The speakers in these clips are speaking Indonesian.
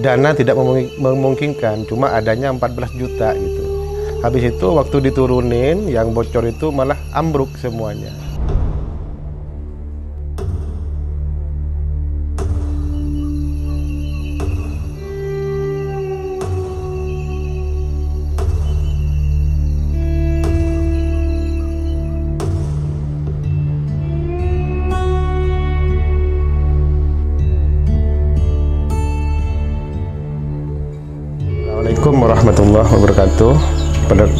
dana tidak memungkinkan, cuma adanya 14 juta gitu. Habis itu waktu diturunin yang bocor itu malah ambruk semuanya. Warahmatullahi wabarakatuh.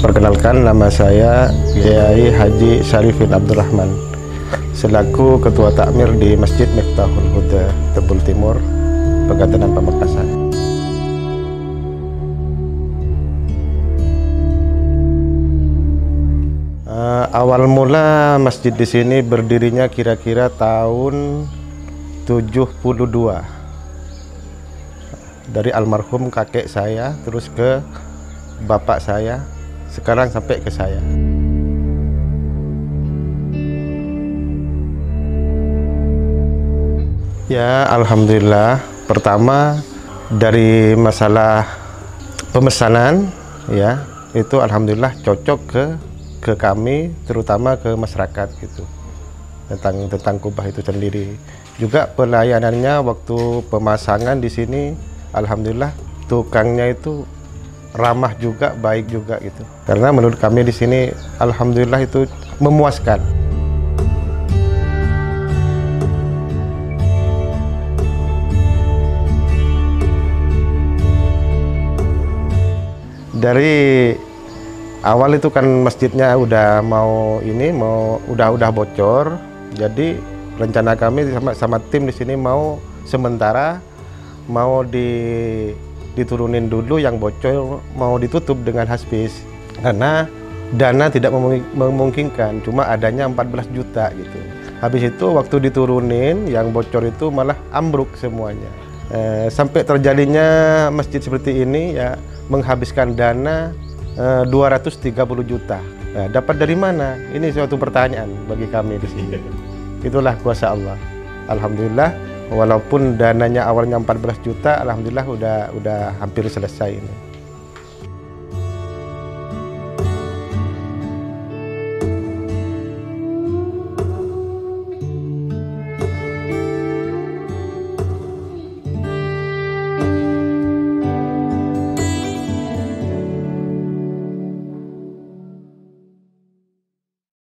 Perkenalkan nama saya Kiai Haji Syarifin Abdurrahman selaku Ketua Takmir di Masjid Miftahul Huda Tebul Timur, Pegadaian Pamekasan. Uh, awal mula masjid di sini berdirinya kira-kira tahun 72 dari almarhum kakek saya terus ke bapak saya sekarang sampai ke saya. Ya alhamdulillah. Pertama dari masalah pemesanan ya itu alhamdulillah cocok ke ke kami terutama ke masyarakat gitu. Tentang tentang kubah itu sendiri. Juga pelayanannya waktu pemasangan di sini alhamdulillah tukangnya itu ramah juga, baik juga gitu. Karena menurut kami di sini alhamdulillah itu memuaskan. Dari awal itu kan masjidnya udah mau ini mau udah udah bocor. Jadi rencana kami sama sama tim di sini mau sementara mau di diturunin dulu yang bocor mau ditutup dengan hasbis karena dana tidak memungkinkan cuma adanya 14 juta gitu. Habis itu waktu diturunin yang bocor itu malah ambruk semuanya. E, sampai terjadinya masjid seperti ini ya menghabiskan dana eh, 230 juta. Nah, dapat dari mana? Ini suatu pertanyaan bagi kami di sini. Itulah kuasa Allah. Alhamdulillah walaupun dananya awalnya 14 juta alhamdulillah udah udah hampir selesai ini